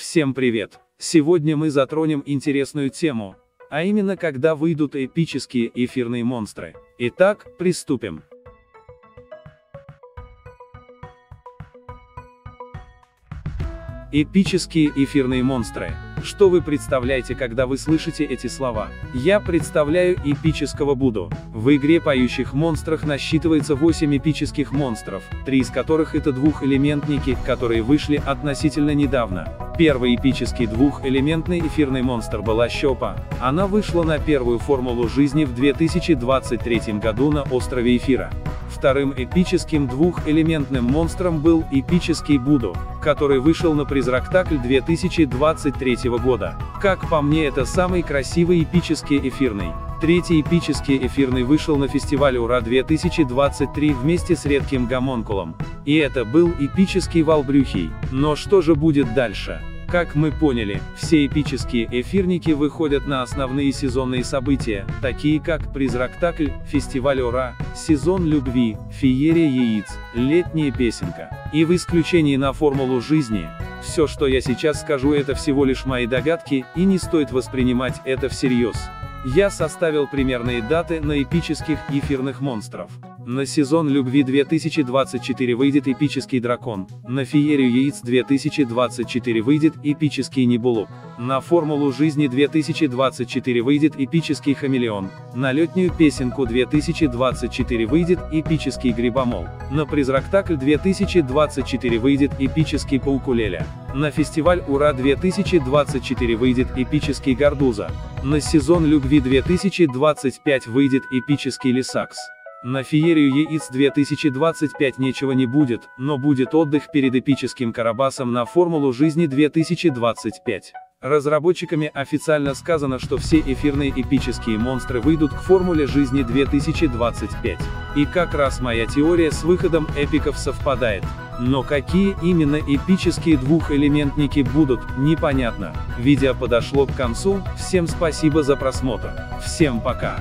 Всем привет! Сегодня мы затронем интересную тему, а именно когда выйдут эпические эфирные монстры. Итак, приступим. Эпические эфирные монстры. Что вы представляете, когда вы слышите эти слова? Я представляю эпического Буду. В игре поющих монстрах насчитывается 8 эпических монстров, три из которых это двухэлементники, которые вышли относительно недавно. Первый эпический двухэлементный эфирный монстр была Щопа. Она вышла на первую формулу жизни в 2023 году на острове Эфира. Вторым эпическим двухэлементным монстром был эпический Буду, который вышел на Призрактакль 2023 года. Как по мне это самый красивый эпический эфирный. Третий эпический эфирный вышел на фестивале Ура 2023 вместе с редким гомонкулом. И это был эпический Валбрюхий. Но что же будет дальше? Как мы поняли, все эпические эфирники выходят на основные сезонные события, такие как Призрактакль, Фестиваль Ура, Сезон Любви, Феерия Яиц, Летняя Песенка. И в исключении на формулу жизни, все, что я сейчас скажу это всего лишь мои догадки, и не стоит воспринимать это всерьез. Я составил примерные даты на эпических эфирных монстров. На сезон любви 2024 выйдет эпический дракон, на феерию яиц 2024 выйдет эпический небулук, на формулу жизни 2024 выйдет эпический хамелеон, на летнюю песенку 2024 выйдет эпический грибомол, на призрактакль 2024 выйдет эпический паукулеля, на фестиваль Ура 2024 выйдет эпический гордуза, на сезон любви 2025 выйдет эпический лисакс. На феерию яиц 2025 ничего не будет, но будет отдых перед эпическим Карабасом на формулу жизни 2025. Разработчиками официально сказано, что все эфирные эпические монстры выйдут к формуле жизни 2025. И как раз моя теория с выходом эпиков совпадает. Но какие именно эпические двухэлементники будут, непонятно. Видео подошло к концу, всем спасибо за просмотр. Всем пока.